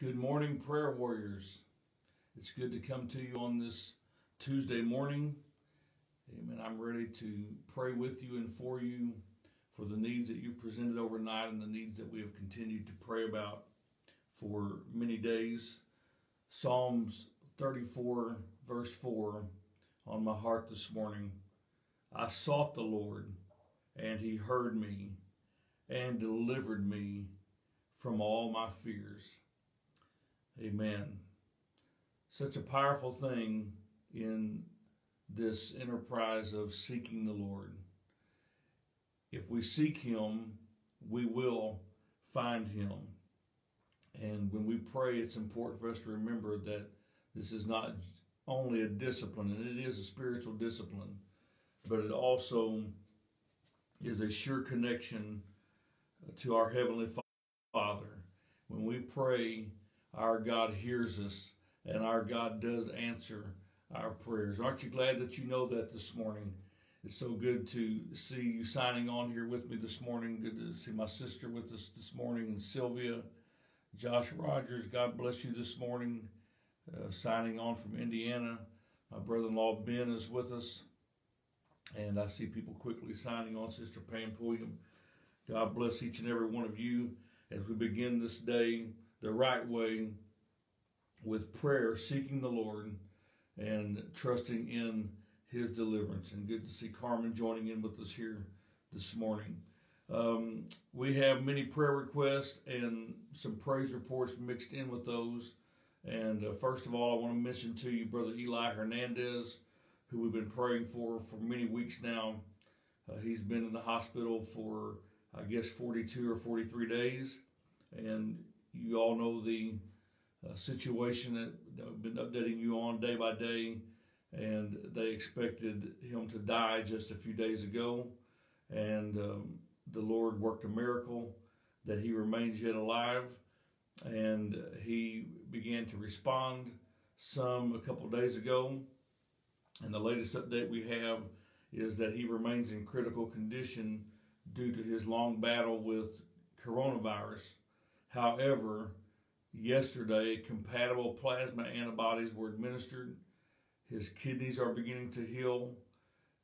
Good morning, prayer warriors. It's good to come to you on this Tuesday morning. Amen. I'm ready to pray with you and for you for the needs that you've presented overnight and the needs that we have continued to pray about for many days. Psalms 34, verse 4, on my heart this morning. I sought the Lord, and he heard me and delivered me from all my fears. Amen. Such a powerful thing in this enterprise of seeking the Lord. If we seek Him, we will find Him. And when we pray, it's important for us to remember that this is not only a discipline, and it is a spiritual discipline, but it also is a sure connection to our Heavenly Father. When we pray, our God hears us and our God does answer our prayers. Aren't you glad that you know that this morning? It's so good to see you signing on here with me this morning. Good to see my sister with us this morning and Sylvia. Josh Rogers, God bless you this morning. Uh, signing on from Indiana. My brother in law Ben is with us. And I see people quickly signing on. Sister Pam Pulliam. God bless each and every one of you as we begin this day the right way with prayer, seeking the Lord and trusting in his deliverance. And good to see Carmen joining in with us here this morning. Um, we have many prayer requests and some praise reports mixed in with those. And uh, first of all, I want to mention to you Brother Eli Hernandez, who we've been praying for for many weeks now. Uh, he's been in the hospital for, I guess, 42 or 43 days. And you all know the uh, situation that, I've been updating you on day by day. And they expected him to die just a few days ago. And um, the Lord worked a miracle that he remains yet alive. And he began to respond some a couple days ago. And the latest update we have is that he remains in critical condition due to his long battle with coronavirus. However, yesterday, compatible plasma antibodies were administered. His kidneys are beginning to heal,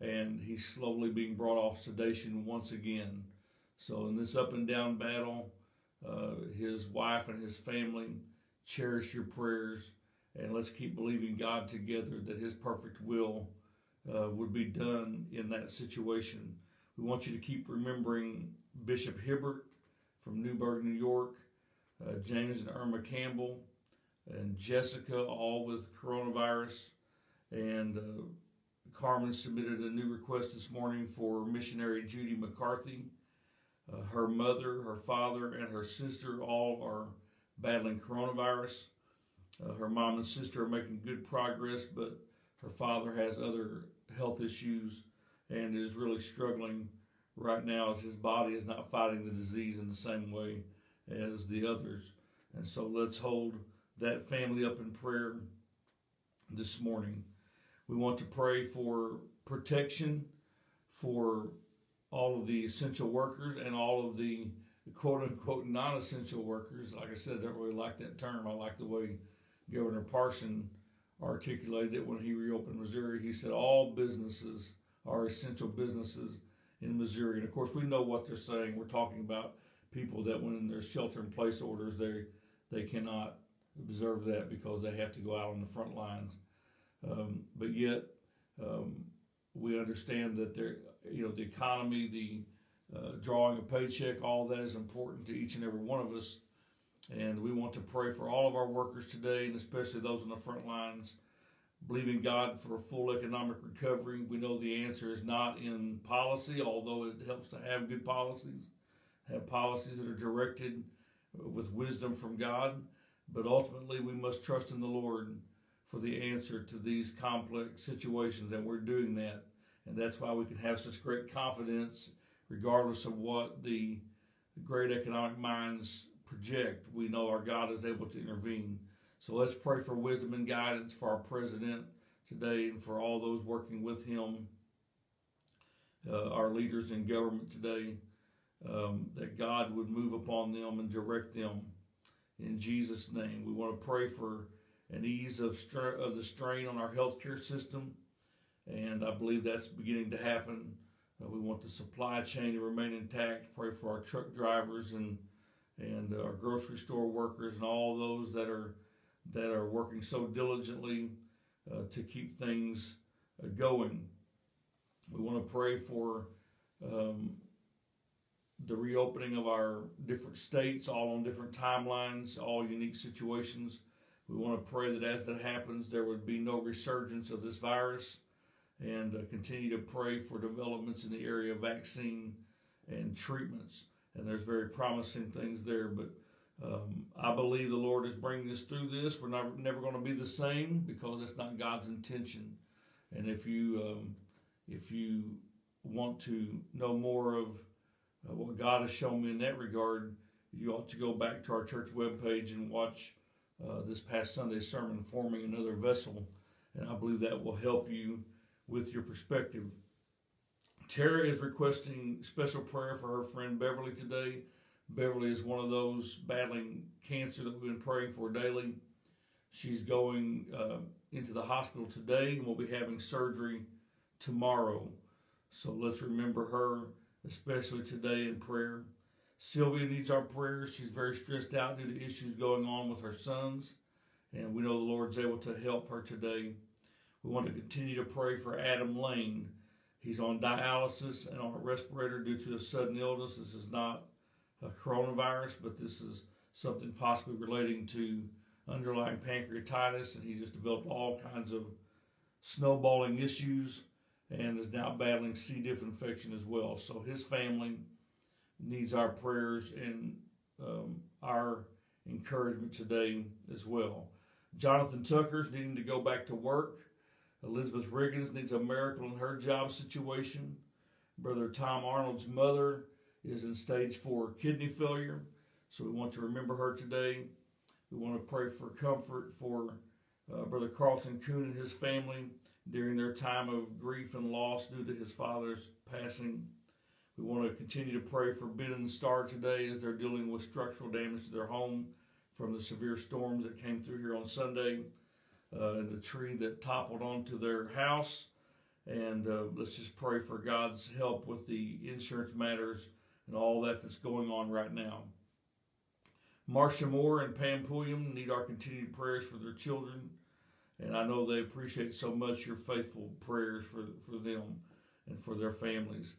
and he's slowly being brought off sedation once again. So, in this up and down battle, uh, his wife and his family cherish your prayers, and let's keep believing God together that His perfect will uh, would be done in that situation. We want you to keep remembering Bishop Hibbert from Newburgh, New York, uh, James and Irma Campbell, and Jessica, all with coronavirus. And uh, Carmen submitted a new request this morning for missionary Judy McCarthy. Uh, her mother, her father, and her sister all are battling coronavirus. Uh, her mom and sister are making good progress, but her father has other health issues and is really struggling right now as his body is not fighting the disease in the same way as the others. And so let's hold that family up in prayer this morning. We want to pray for protection for all of the essential workers and all of the quote unquote non essential workers. Like I said, I don't really like that term. I like the way Governor Parson articulated it when he reopened Missouri. He said all businesses are essential businesses in Missouri. And of course, we know what they're saying. We're talking about people that when there's shelter in place orders, they they cannot observe that because they have to go out on the front lines. Um, but yet, um, we understand that there, you know, the economy, the uh, drawing a paycheck, all that is important to each and every one of us. And we want to pray for all of our workers today, and especially those on the front lines, believing God for a full economic recovery. We know the answer is not in policy, although it helps to have good policies have policies that are directed with wisdom from God, but ultimately we must trust in the Lord for the answer to these complex situations, and we're doing that. And that's why we can have such great confidence, regardless of what the great economic minds project. We know our God is able to intervene. So let's pray for wisdom and guidance for our president today and for all those working with him, uh, our leaders in government today um, that God would move upon them and direct them in Jesus' name. We want to pray for an ease of, of the strain on our healthcare system, and I believe that's beginning to happen. Uh, we want the supply chain to remain intact. Pray for our truck drivers and and our grocery store workers and all those that are that are working so diligently uh, to keep things uh, going. We want to pray for um, the reopening of our different states, all on different timelines, all unique situations. We want to pray that as that happens, there would be no resurgence of this virus and uh, continue to pray for developments in the area of vaccine and treatments. And there's very promising things there, but um, I believe the Lord is bringing us through this. We're not, never going to be the same because that's not God's intention. And if you um, if you want to know more of uh, what God has shown me in that regard, you ought to go back to our church webpage and watch uh, this past Sunday's sermon, Forming Another Vessel. And I believe that will help you with your perspective. Tara is requesting special prayer for her friend Beverly today. Beverly is one of those battling cancer that we've been praying for daily. She's going uh, into the hospital today and will be having surgery tomorrow. So let's remember her, especially today in prayer. Sylvia needs our prayers. She's very stressed out due to issues going on with her sons, and we know the Lord's able to help her today. We want to continue to pray for Adam Lane. He's on dialysis and on a respirator due to a sudden illness. This is not a coronavirus, but this is something possibly relating to underlying pancreatitis, and he just developed all kinds of snowballing issues and is now battling C. diff infection as well. So his family needs our prayers and um, our encouragement today as well. Jonathan Tucker's needing to go back to work. Elizabeth Riggins needs a miracle in her job situation. Brother Tom Arnold's mother is in stage four kidney failure, so we want to remember her today. We want to pray for comfort for uh, Brother Carlton Coon and his family during their time of grief and loss due to his father's passing. We want to continue to pray for Ben and Star today as they're dealing with structural damage to their home from the severe storms that came through here on Sunday uh, and the tree that toppled onto their house. And uh, let's just pray for God's help with the insurance matters and all that that's going on right now. Marcia Moore and Pam Pulliam need our continued prayers for their children. And I know they appreciate so much your faithful prayers for, for them and for their families.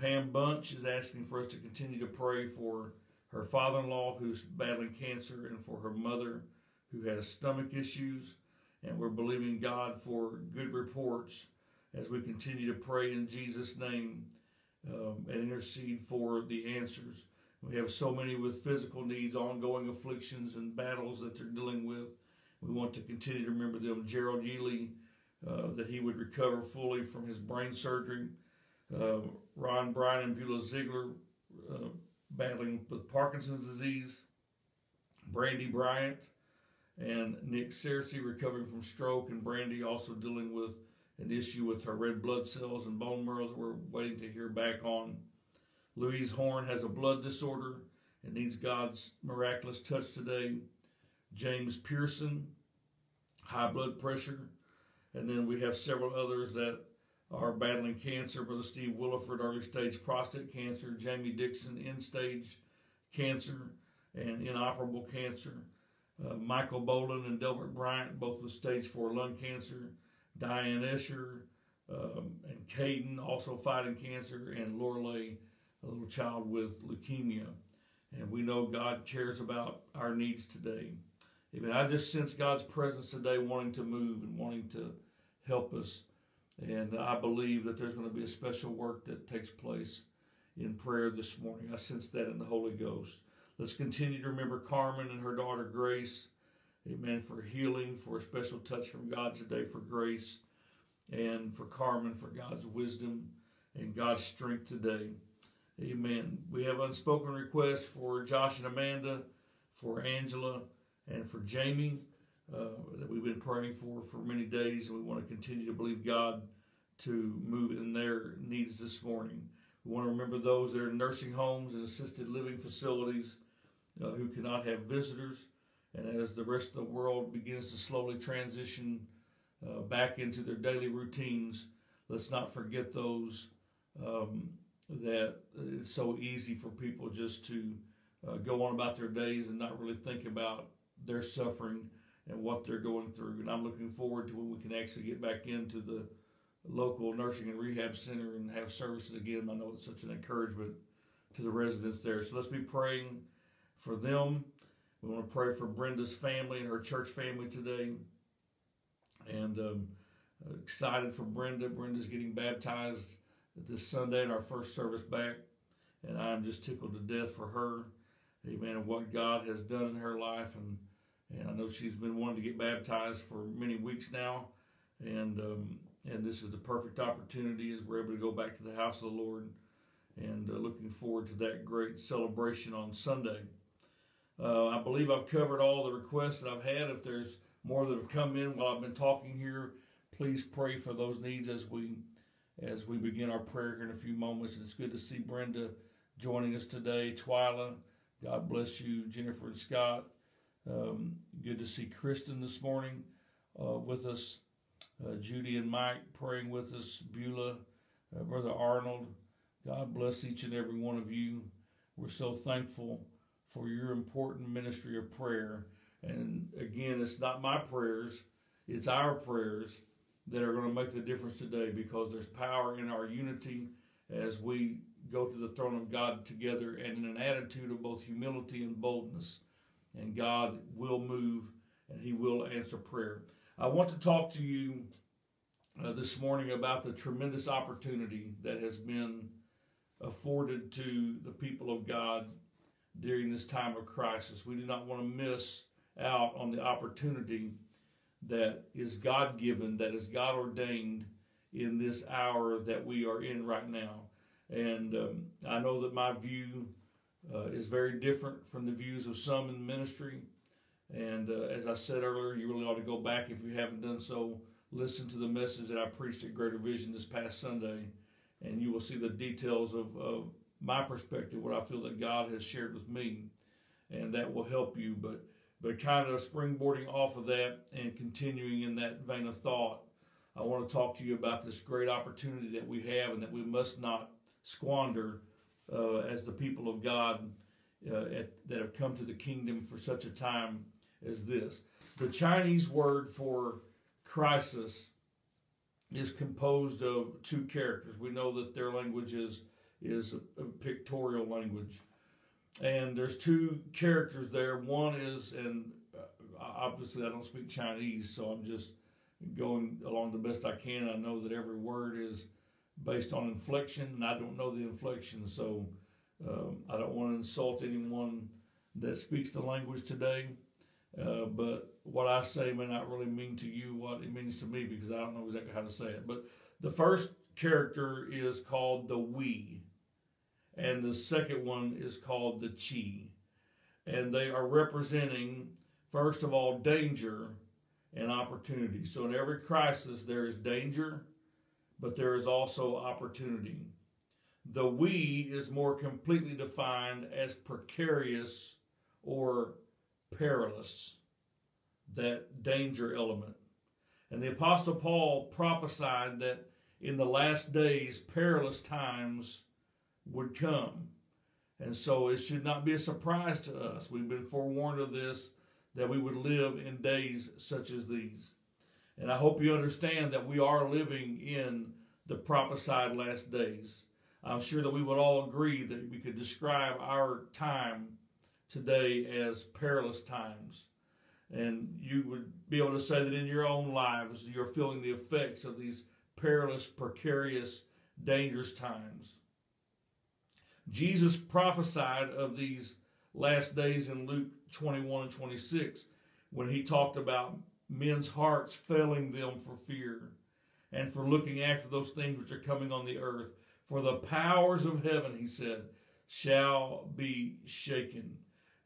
Pam Bunch is asking for us to continue to pray for her father in law who's battling cancer and for her mother who has stomach issues. And we're believing God for good reports as we continue to pray in Jesus' name um, and intercede for the answers. We have so many with physical needs, ongoing afflictions, and battles that they're dealing with. We want to continue to remember them. Gerald Yealy, uh, that he would recover fully from his brain surgery. Uh, Ron Bryan and Beulah Ziegler uh, battling with Parkinson's disease. Brandy Bryant and Nick Searcy recovering from stroke, and Brandy also dealing with an issue with her red blood cells and bone marrow that we're waiting to hear back on. Louise Horn has a blood disorder and needs God's miraculous touch today. James Pearson, high blood pressure. And then we have several others that are battling cancer. Brother Steve Williford, early stage prostate cancer. Jamie Dixon, end stage cancer and inoperable cancer. Uh, Michael Boland and Delbert Bryant, both with stage four lung cancer. Diane Escher um, and Caden, also fighting cancer. And Lorelei, a little child with leukemia. And we know God cares about our needs today. Amen. I just sense God's presence today wanting to move and wanting to help us. And I believe that there's going to be a special work that takes place in prayer this morning. I sense that in the Holy Ghost. Let's continue to remember Carmen and her daughter Grace. Amen. For healing, for a special touch from God today, for grace, and for Carmen, for God's wisdom and God's strength today. Amen. We have unspoken requests for Josh and Amanda, for Angela, and for Jamie uh, that we've been praying for for many days, and we want to continue to believe God to move in their needs this morning. We want to remember those that are in nursing homes and assisted living facilities uh, who cannot have visitors. And as the rest of the world begins to slowly transition uh, back into their daily routines, let's not forget those um, that it's so easy for people just to uh, go on about their days and not really think about their suffering and what they're going through. And I'm looking forward to when we can actually get back into the local nursing and rehab center and have services again. I know it's such an encouragement to the residents there. So let's be praying for them. We want to pray for Brenda's family and her church family today. And um, excited for Brenda. Brenda's getting baptized this Sunday in our first service back. And I'm just tickled to death for her. Amen. And what God has done in her life. And, and I know she's been wanting to get baptized for many weeks now. And um, and this is the perfect opportunity as we're able to go back to the house of the Lord and uh, looking forward to that great celebration on Sunday. Uh, I believe I've covered all the requests that I've had. If there's more that have come in while I've been talking here, please pray for those needs as we as we begin our prayer here in a few moments. And it's good to see Brenda joining us today. Twyla, God bless you. Jennifer and Scott, um, good to see Kristen this morning uh, with us. Uh, Judy and Mike praying with us. Beulah, uh, Brother Arnold, God bless each and every one of you. We're so thankful for your important ministry of prayer. And again, it's not my prayers, it's our prayers that are going to make the difference today because there's power in our unity as we go to the throne of God together and in an attitude of both humility and boldness. And God will move and He will answer prayer. I want to talk to you uh, this morning about the tremendous opportunity that has been afforded to the people of God during this time of crisis. We do not want to miss out on the opportunity that is God given, that is God ordained in this hour that we are in right now. And um, I know that my view uh, is very different from the views of some in the ministry. And uh, as I said earlier, you really ought to go back if you haven't done so. Listen to the message that I preached at Greater Vision this past Sunday and you will see the details of, of my perspective, what I feel that God has shared with me, and that will help you. But but kind of springboarding off of that and continuing in that vein of thought, I want to talk to you about this great opportunity that we have and that we must not squander uh, as the people of God uh, at, that have come to the kingdom for such a time as this. The Chinese word for crisis is composed of two characters. We know that their language is is a, a pictorial language, and there's two characters there. One is, and uh, obviously I don't speak Chinese, so I'm just going along the best I can. I know that every word is based on inflection, and I don't know the inflection, so um, I don't want to insult anyone that speaks the language today. Uh, but what I say may not really mean to you what it means to me because I don't know exactly how to say it. But the first character is called the we, and the second one is called the chi. And they are representing, first of all, danger and opportunity. So in every crisis, there is danger, but there is also opportunity. The we is more completely defined as precarious or perilous, that danger element. And the Apostle Paul prophesied that in the last days, perilous times would come. And so it should not be a surprise to us. We've been forewarned of this, that we would live in days such as these. And I hope you understand that we are living in the prophesied last days. I'm sure that we would all agree that we could describe our time today as perilous times. And you would be able to say that in your own lives, you're feeling the effects of these perilous, precarious, dangerous times. Jesus prophesied of these last days in Luke 21 and 26 when he talked about men's hearts failing them for fear and for looking after those things which are coming on the earth. For the powers of heaven, he said, shall be shaken.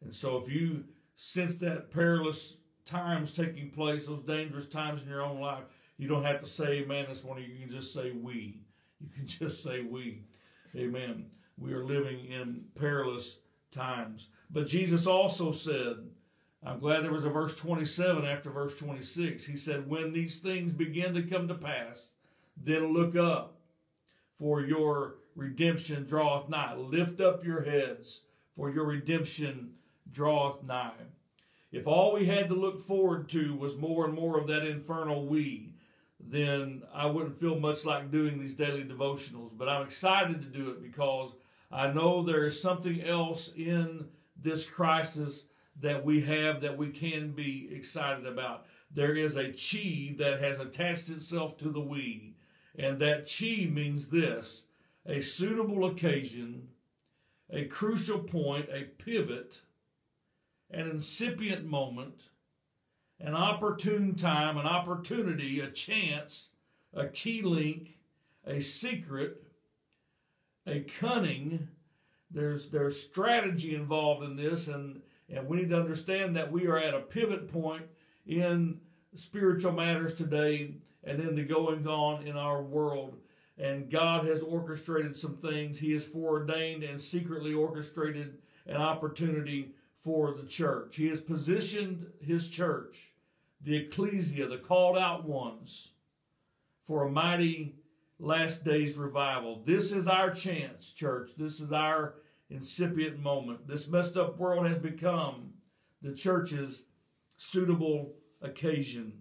And so if you sense that perilous times taking place, those dangerous times in your own life, you don't have to say amen this morning. You can just say we. You can just say we. Amen. We are living in perilous times. But Jesus also said, I'm glad there was a verse 27 after verse 26. He said, When these things begin to come to pass, then look up, for your redemption draweth nigh. Lift up your heads, for your redemption draweth nigh. If all we had to look forward to was more and more of that infernal we, then I wouldn't feel much like doing these daily devotionals. But I'm excited to do it because I know there is something else in this crisis that we have that we can be excited about. There is a chi that has attached itself to the we, and that chi means this a suitable occasion, a crucial point, a pivot, an incipient moment, an opportune time, an opportunity, a chance, a key link, a secret, a cunning. There's there's strategy involved in this, and and we need to understand that we are at a pivot point in spiritual matters today and in the going on in our world. And God has orchestrated some things. He has foreordained and secretly orchestrated an opportunity for the church. He has positioned his church, the ecclesia, the called out ones, for a mighty last days revival. This is our chance, church. This is our incipient moment. This messed up world has become the church's suitable occasion,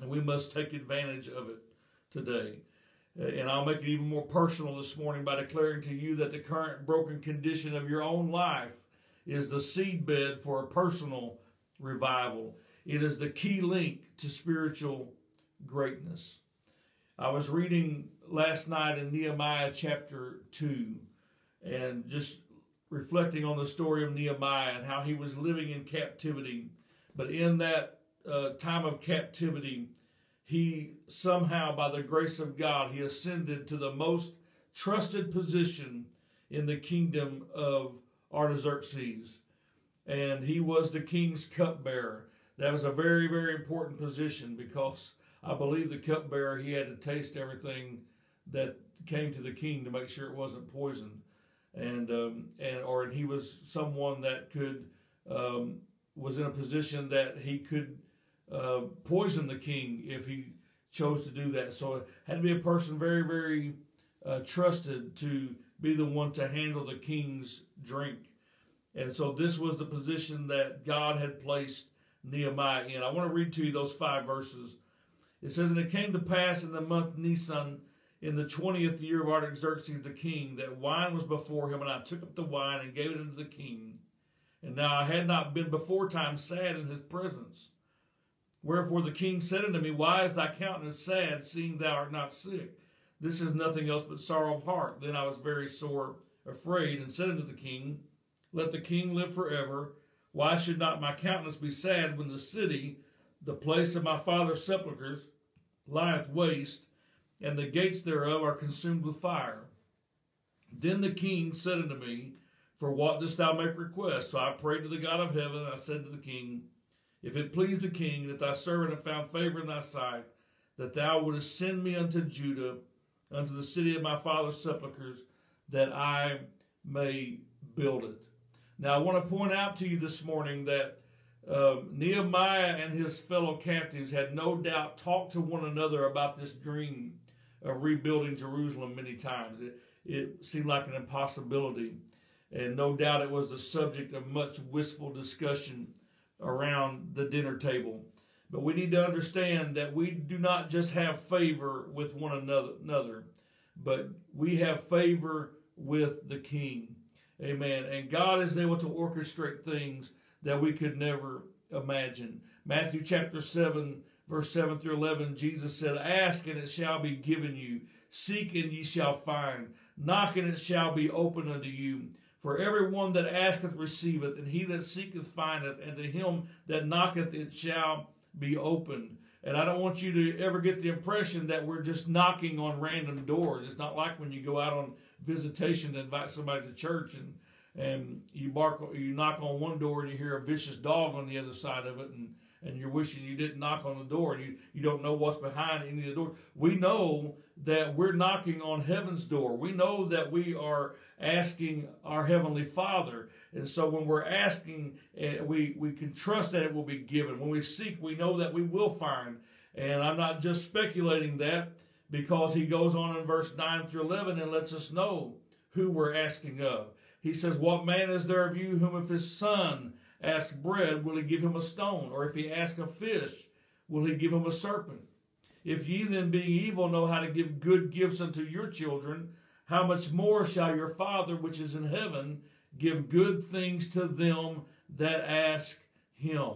and we must take advantage of it today. Uh, and I'll make it even more personal this morning by declaring to you that the current broken condition of your own life is the seedbed for a personal revival. It is the key link to spiritual greatness. I was reading last night in Nehemiah chapter 2 and just reflecting on the story of Nehemiah and how he was living in captivity. But in that uh, time of captivity, he somehow, by the grace of God, he ascended to the most trusted position in the kingdom of Artaxerxes. And he was the king's cupbearer. That was a very, very important position because I believe the cupbearer, he had to taste everything that came to the king to make sure it wasn't poisoned and um, and or he was someone that could um, was in a position that he could uh, poison the king if he chose to do that. So it had to be a person very very uh, trusted to be the one to handle the king's drink. And so this was the position that God had placed Nehemiah in. I want to read to you those five verses. It says, And it came to pass in the month Nisan in the twentieth year of Artaxerxes the king, that wine was before him, and I took up the wine and gave it unto the king. And now I had not been before time sad in his presence. Wherefore the king said unto me, Why is thy countenance sad, seeing thou art not sick? This is nothing else but sorrow of heart. Then I was very sore afraid, and said unto the king, Let the king live forever. Why should not my countenance be sad when the city, the place of my father's sepulchres, lieth waste, and the gates thereof are consumed with fire. Then the king said unto me, For what dost thou make request? So I prayed to the God of heaven, and I said to the king, If it please the king that thy servant have found favor in thy sight, that thou wouldest send me unto Judah, unto the city of my father's sepulchres, that I may build it. Now I want to point out to you this morning that uh, Nehemiah and his fellow captives had no doubt talked to one another about this dream of rebuilding Jerusalem many times. It, it seemed like an impossibility. And no doubt it was the subject of much wistful discussion around the dinner table. But we need to understand that we do not just have favor with one another, but we have favor with the King. Amen. And God is able to orchestrate things that we could never imagine. Matthew chapter 7 verse 7 through 11, Jesus said, Ask and it shall be given you. Seek and ye shall find. Knock and it shall be opened unto you. For every one that asketh receiveth, and he that seeketh findeth, and to him that knocketh it shall be opened. And I don't want you to ever get the impression that we're just knocking on random doors. It's not like when you go out on visitation to invite somebody to church and and you bark you knock on one door and you hear a vicious dog on the other side of it and and you're wishing you didn't knock on the door and you, you don't know what's behind any of the doors. We know that we're knocking on heaven's door. We know that we are asking our Heavenly Father. And so when we're asking, uh, we, we can trust that it will be given. When we seek, we know that we will find. And I'm not just speculating that because he goes on in verse 9 through 11 and lets us know who we're asking of. He says, What man is there of you whom if his son asks bread, will he give him a stone? Or if he asks a fish, will he give him a serpent? If ye then, being evil, know how to give good gifts unto your children, how much more shall your Father which is in heaven give good things to them that ask him?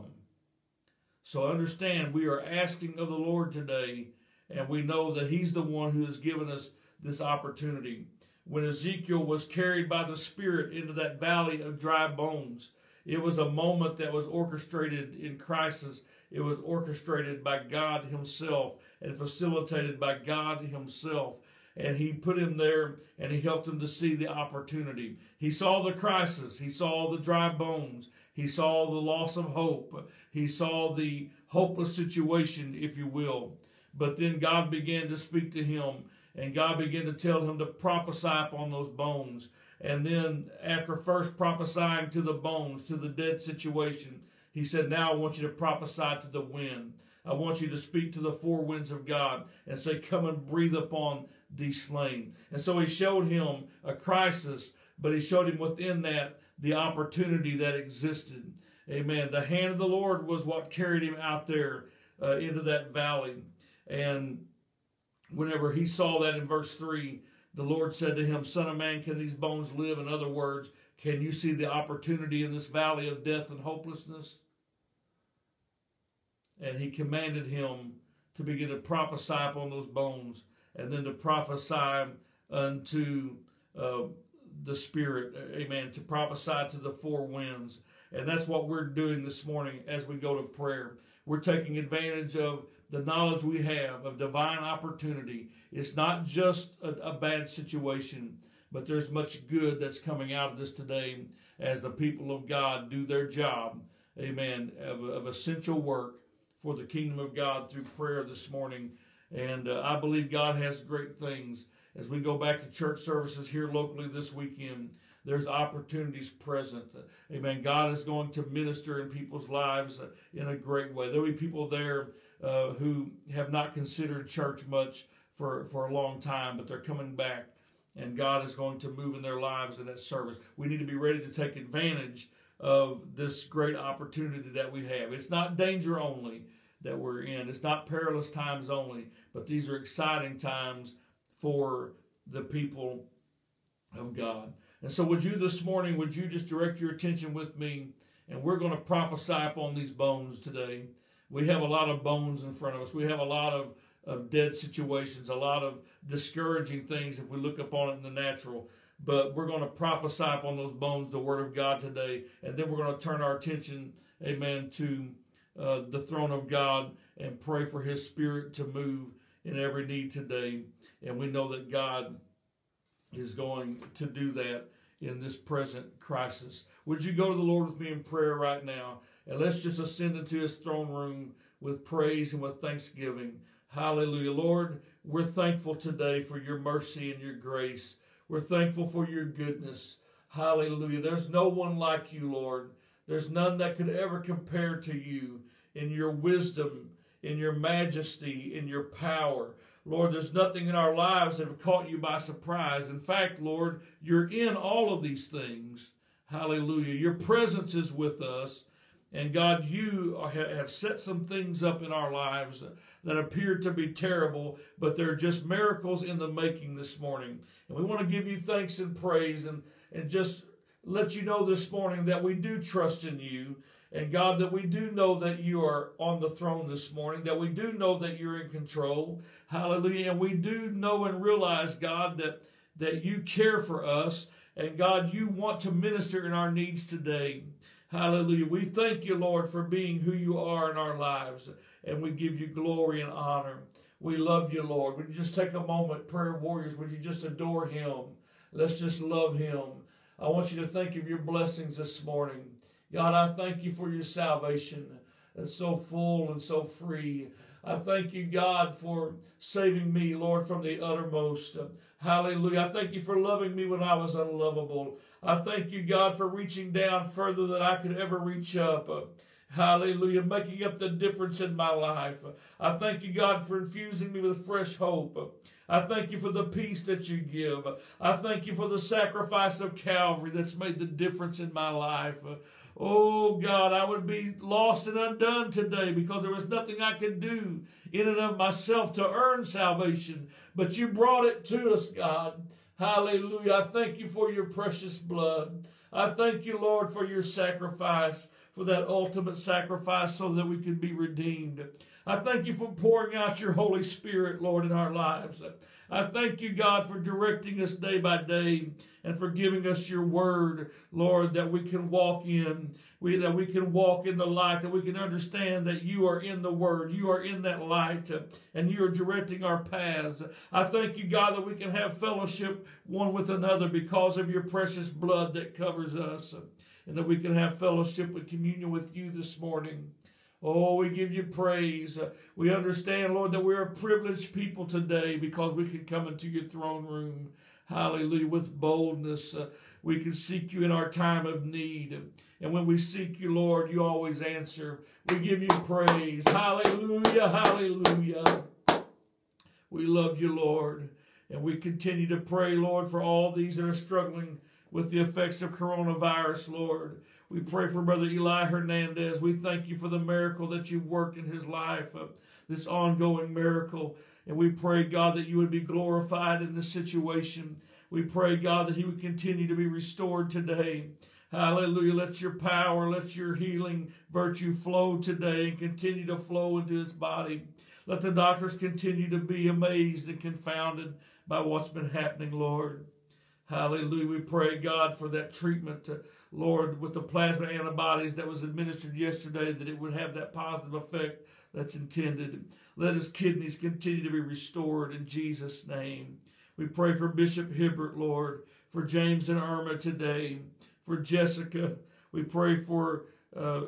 So understand, we are asking of the Lord today, and we know that He's the one who has given us this opportunity. When Ezekiel was carried by the Spirit into that valley of dry bones, it was a moment that was orchestrated in crisis. It was orchestrated by God Himself and facilitated by God Himself. And He put him there and He helped him to see the opportunity. He saw the crisis, He saw the dry bones, He saw the loss of hope, He saw the hopeless situation, if you will. But then God began to speak to him, and God began to tell him to prophesy upon those bones. And then, after first prophesying to the bones, to the dead situation, he said, Now I want you to prophesy to the wind. I want you to speak to the four winds of God and say, Come and breathe upon these slain. And so he showed him a crisis, but he showed him within that the opportunity that existed. Amen. The hand of the Lord was what carried him out there uh, into that valley. And whenever he saw that in verse 3, the Lord said to him, Son of man, can these bones live? In other words, can you see the opportunity in this valley of death and hopelessness? And he commanded him to begin to prophesy upon those bones and then to prophesy unto uh, the Spirit. Amen. To prophesy to the four winds. And that's what we're doing this morning as we go to prayer. We're taking advantage of the knowledge we have of divine opportunity. It's not just a, a bad situation, but there's much good that's coming out of this today as the people of God do their job, amen, of, of essential work for the kingdom of God through prayer this morning. And uh, I believe God has great things. As we go back to church services here locally this weekend, there's opportunities present. Amen. God is going to minister in people's lives in a great way. There'll be people there uh, who have not considered church much for, for a long time, but they're coming back, and God is going to move in their lives in that service. We need to be ready to take advantage of this great opportunity that we have. It's not danger only that we're in, it's not perilous times only, but these are exciting times for the people of God. And so, would you this morning, would you just direct your attention with me? And we're going to prophesy upon these bones today. We have a lot of bones in front of us. We have a lot of, of dead situations, a lot of discouraging things if we look upon it in the natural. But we're going to prophesy upon those bones the Word of God today. And then we're going to turn our attention, amen, to uh, the throne of God and pray for His Spirit to move in every need today. And we know that God is going to do that in this present crisis. Would you go to the Lord with me in prayer right now? And let's just ascend into his throne room with praise and with thanksgiving. Hallelujah. Lord, we're thankful today for your mercy and your grace. We're thankful for your goodness. Hallelujah. There's no one like you, Lord. There's none that could ever compare to you in your wisdom, in your majesty, in your power. Lord, there's nothing in our lives that have caught you by surprise. In fact, Lord, you're in all of these things. Hallelujah. Your presence is with us. And God, you have set some things up in our lives that appear to be terrible, but they're just miracles in the making this morning. And we want to give you thanks and praise and, and just let you know this morning that we do trust in you and God, that we do know that you are on the throne this morning, that we do know that you're in control. Hallelujah. And we do know and realize, God, that, that you care for us. And God, you want to minister in our needs today. Hallelujah. We thank you, Lord, for being who you are in our lives. And we give you glory and honor. We love you, Lord. Would you just take a moment, prayer warriors? Would you just adore him? Let's just love him. I want you to think of your blessings this morning. God, I thank you for your salvation that's so full and so free. I thank you, God, for saving me, Lord, from the uttermost. Hallelujah. I thank you for loving me when I was unlovable. I thank you, God, for reaching down further than I could ever reach up. Hallelujah. Making up the difference in my life. I thank you, God, for infusing me with fresh hope. I thank you for the peace that you give. I thank you for the sacrifice of Calvary that's made the difference in my life. Oh God, I would be lost and undone today because there was nothing I could do in and of myself to earn salvation. But you brought it to us, God. Hallelujah. I thank you for your precious blood. I thank you, Lord, for your sacrifice, for that ultimate sacrifice so that we could be redeemed. I thank you for pouring out your Holy Spirit, Lord, in our lives. I thank you, God, for directing us day by day and for giving us your word, Lord, that we can walk in, we, that we can walk in the light, that we can understand that you are in the word, you are in that light, and you are directing our paths. I thank you, God, that we can have fellowship one with another because of your precious blood that covers us, and that we can have fellowship and communion with you this morning. Oh, we give you praise. We understand, Lord, that we're a privileged people today because we can come into your throne room. Hallelujah. With boldness. Uh, we can seek you in our time of need. And when we seek you, Lord, you always answer. We give you praise. Hallelujah. Hallelujah. We love you, Lord. And we continue to pray, Lord, for all these that are struggling with the effects of coronavirus, Lord. We pray for Brother Eli Hernandez. We thank you for the miracle that you've worked in his life, uh, this ongoing miracle. And we pray, God, that you would be glorified in this situation. We pray, God, that he would continue to be restored today. Hallelujah. Let your power, let your healing virtue flow today and continue to flow into his body. Let the doctors continue to be amazed and confounded by what's been happening, Lord. Hallelujah. We pray, God, for that treatment, to, Lord, with the plasma antibodies that was administered yesterday, that it would have that positive effect that's intended. Let his kidneys continue to be restored in Jesus' name. We pray for Bishop Hibbert, Lord, for James and Irma today, for Jessica. We pray for uh,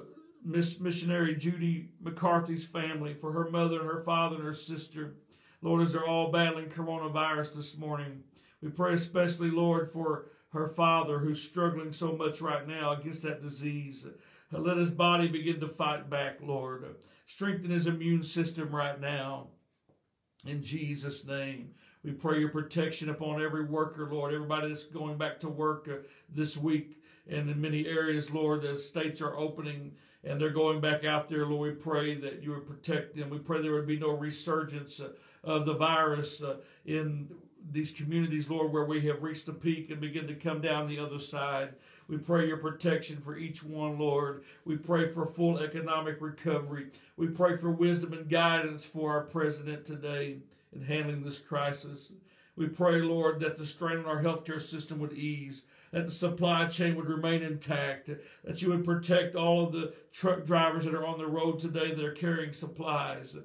Miss Missionary Judy McCarthy's family, for her mother and her father and her sister. Lord, as they're all battling coronavirus this morning, we pray especially, Lord, for her father who's struggling so much right now against that disease. Let his body begin to fight back, Lord. Strengthen his immune system right now. In Jesus' name. We pray your protection upon every worker, Lord, everybody that's going back to work uh, this week. And in many areas, Lord, the states are opening and they're going back out there, Lord. We pray that you would protect them. We pray there would be no resurgence uh, of the virus uh, in these communities, Lord, where we have reached the peak and begin to come down the other side. We pray your protection for each one, Lord. We pray for full economic recovery. We pray for wisdom and guidance for our president today in handling this crisis. We pray, Lord, that the strain on our healthcare system would ease, that the supply chain would remain intact, that you would protect all of the truck drivers that are on the road today that are carrying supplies.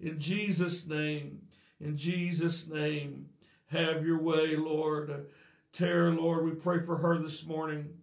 In Jesus' name, in Jesus' name. Have your way, Lord. Tara, Lord, we pray for her this morning,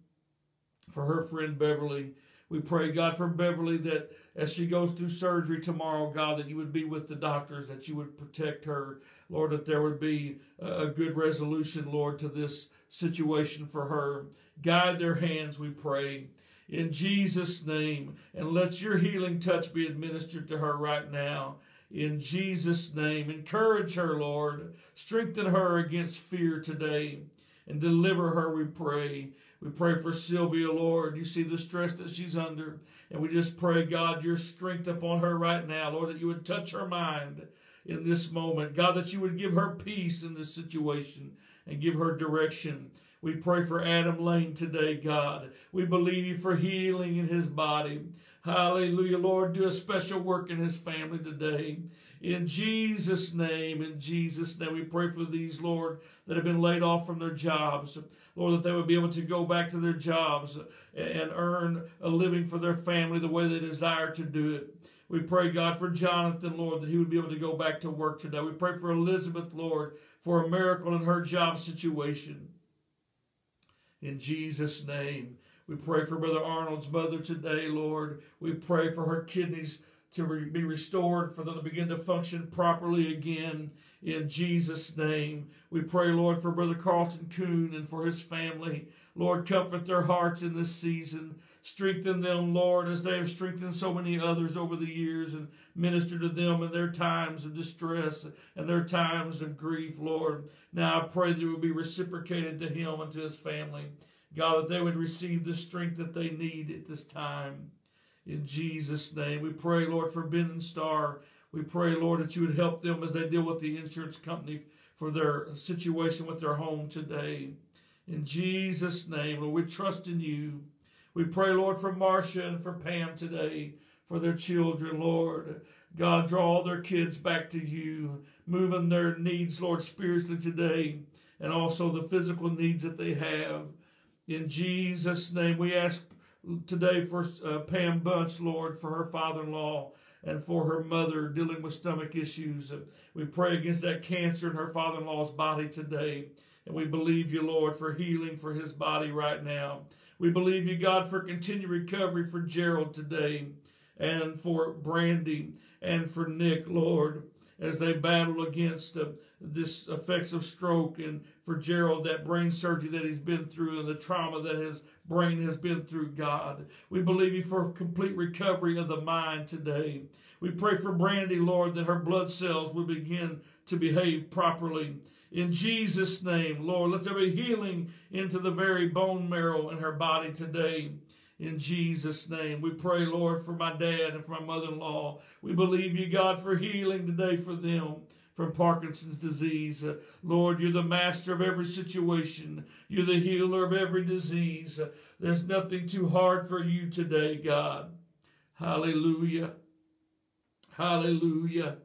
for her friend Beverly. We pray, God, for Beverly that as she goes through surgery tomorrow, God, that you would be with the doctors, that you would protect her, Lord, that there would be a good resolution, Lord, to this situation for her. Guide their hands, we pray, in Jesus' name, and let your healing touch be administered to her right now in Jesus' name. Encourage her, Lord. Strengthen her against fear today and deliver her, we pray. We pray for Sylvia, Lord. You see the stress that she's under. And we just pray, God, your strength upon her right now, Lord, that you would touch her mind in this moment. God, that you would give her peace in this situation and give her direction. We pray for Adam Lane today, God. We believe you for healing in his body. Hallelujah, Lord. Do a special work in his family today. In Jesus' name, in Jesus' name, we pray for these, Lord, that have been laid off from their jobs. Lord, that they would be able to go back to their jobs and earn a living for their family the way they desire to do it. We pray, God, for Jonathan, Lord, that he would be able to go back to work today. We pray for Elizabeth, Lord, for a miracle in her job situation. In Jesus' name. We pray for Brother Arnold's mother today, Lord. We pray for her kidneys to re- be restored, for them to begin to function properly again in Jesus' name. We pray, Lord, for Brother Carlton Coon and for his family. Lord, comfort their hearts in this season. Strengthen them, Lord, as they have strengthened so many others over the years and minister to them in their times of distress and their times of grief, Lord. Now I pray that it will be reciprocated to him and to his family. God, that they would receive the strength that they need at this time. In Jesus' name, we pray, Lord, for Ben and Star. We pray, Lord, that you would help them as they deal with the insurance company for their situation with their home today. In Jesus' name, Lord, we trust in you. We pray, Lord, for Marcia and for Pam today, for their children, Lord. God, draw all their kids back to you, moving their needs, Lord, spiritually today, and also the physical needs that they have. In Jesus' name, we ask today for uh, Pam Bunch, Lord, for her father in law and for her mother dealing with stomach issues. We pray against that cancer in her father in law's body today. And we believe you, Lord, for healing for his body right now. We believe you, God, for continued recovery for Gerald today and for Brandy and for Nick, Lord, as they battle against uh, this effects of stroke and for Gerald, that brain surgery that he's been through and the trauma that his brain has been through, God. We believe you for complete recovery of the mind today. We pray for Brandy, Lord, that her blood cells will begin to behave properly. In Jesus' name, Lord, let there be healing into the very bone marrow in her body today. In Jesus' name, we pray, Lord, for my dad and for my mother in law. We believe you, God, for healing today for them from Parkinson's disease. Uh, Lord, you're the master of every situation. You're the healer of every disease. Uh, there's nothing too hard for you today, God. Hallelujah. Hallelujah.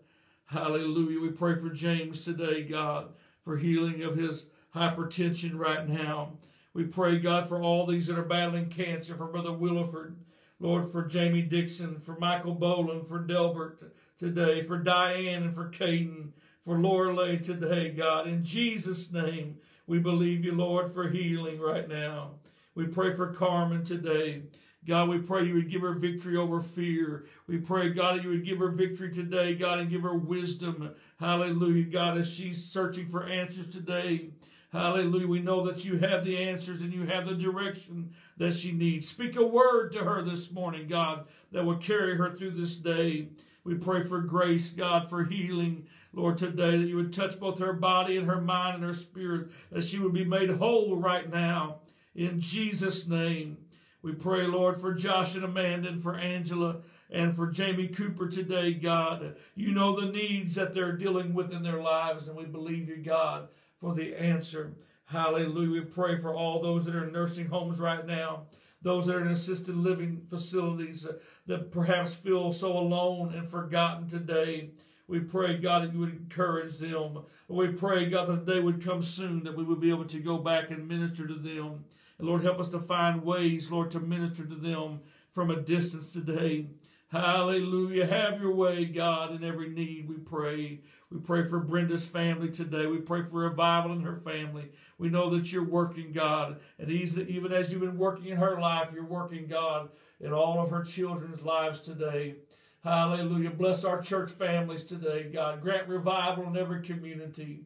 Hallelujah. We pray for James today, God, for healing of his hypertension right now. We pray, God, for all these that are battling cancer, for Brother Williford, Lord, for Jamie Dixon, for Michael Boland, for Delbert today, for Diane and for Caden, for Lorelei today, God. In Jesus' name, we believe you, Lord, for healing right now. We pray for Carmen today. God, we pray you would give her victory over fear. We pray, God, that you would give her victory today, God, and give her wisdom. Hallelujah, God, as she's searching for answers today. Hallelujah. We know that you have the answers and you have the direction that she needs. Speak a word to her this morning, God, that will carry her through this day. We pray for grace, God, for healing, Lord, today, that you would touch both her body and her mind and her spirit, that she would be made whole right now. In Jesus' name, we pray, Lord, for Josh and Amanda and for Angela and for Jamie Cooper today, God. You know the needs that they're dealing with in their lives, and we believe you, God, for the answer. Hallelujah. We pray for all those that are in nursing homes right now, those that are in assisted living facilities that perhaps feel so alone and forgotten today. We pray, God, that you would encourage them. We pray, God, that the day would come soon that we would be able to go back and minister to them. And Lord, help us to find ways, Lord, to minister to them from a distance today. Hallelujah. Have your way, God, in every need, we pray. We pray for Brenda's family today. We pray for revival in her family. We know that you're working, God. And even as you've been working in her life, you're working, God, in all of her children's lives today. Hallelujah. Bless our church families today, God. Grant revival in every community.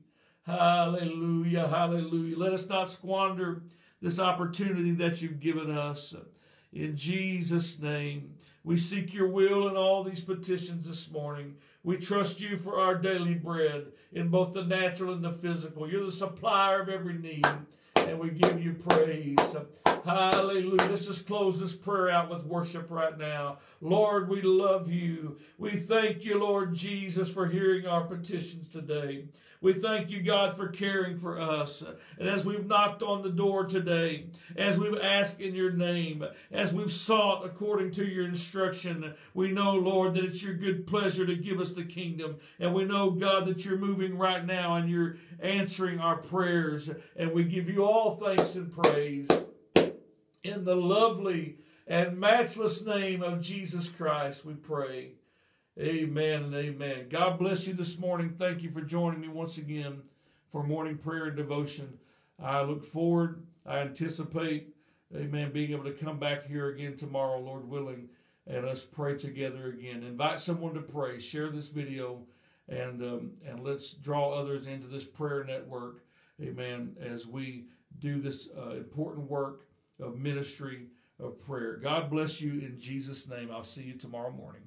Hallelujah. Hallelujah. Let us not squander this opportunity that you've given us. In Jesus' name, we seek your will in all these petitions this morning. We trust you for our daily bread in both the natural and the physical. You're the supplier of every need, and we give you praise. Hallelujah. Let's just close this prayer out with worship right now. Lord, we love you. We thank you, Lord Jesus, for hearing our petitions today. We thank you, God, for caring for us. And as we've knocked on the door today, as we've asked in your name, as we've sought according to your instruction, we know, Lord, that it's your good pleasure to give us the kingdom. And we know, God, that you're moving right now and you're answering our prayers. And we give you all thanks and praise in the lovely and matchless name of Jesus Christ, we pray. Amen and amen. God bless you this morning. Thank you for joining me once again for morning prayer and devotion. I look forward, I anticipate, amen, being able to come back here again tomorrow, Lord willing. and let's pray together again. Invite someone to pray. Share this video, and um, and let's draw others into this prayer network. Amen. As we do this uh, important work of ministry of prayer. God bless you in Jesus' name. I'll see you tomorrow morning.